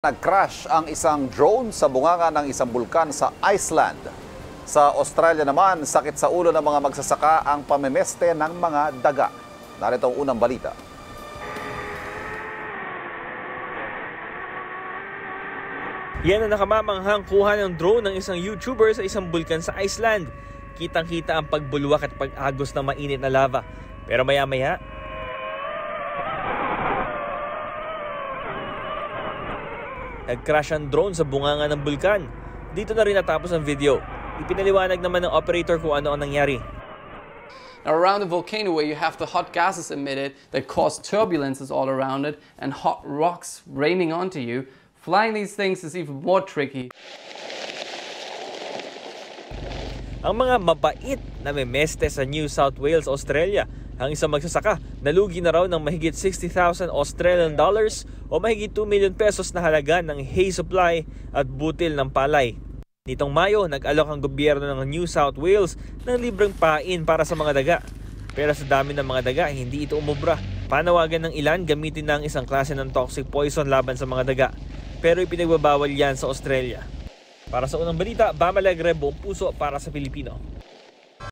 Nag-crash ang isang drone sa bunganga ng isang bulkan sa Iceland. Sa Australia naman, sakit sa ulo ng mga magsasaka ang pamemeste ng mga daga. Narito ang unang balita. Yan ang nakamamanghang kuha ng drone ng isang YouTuber sa isang bulkan sa Iceland. Kitang-kita ang pagbulwak at pag-agos ng mainit na lava. Pero maya-maya, nag-crash ang drone sa bunganga ng bulkan. Dito na rin natapos ang video. Ipinaliwanag naman ng operator kung ano ang nangyari. Now, around the volcano where you have the hot gases emitted that cause turbulences all around it and hot rocks raining onto you, flying these things is even more tricky. Ang mga mabait na memeste sa New South Wales, Australia, ang isang magsasaka nalugi na raw ng mahigit 60,000 Australian dollars o mahigit 2 million pesos na halaga ng hay supply at butil ng palay. Nitong Mayo, nag-alok ang gobyerno ng New South Wales ng libreng pain para sa mga daga. Pero sa dami ng mga daga, hindi ito umubra. Panawagan ng ilan gamitin na ang isang klase ng toxic poison laban sa mga daga. Pero ipinagbabawal yan sa Australia. Para sa unang balita, Bam Alegre, puso para sa Pilipino.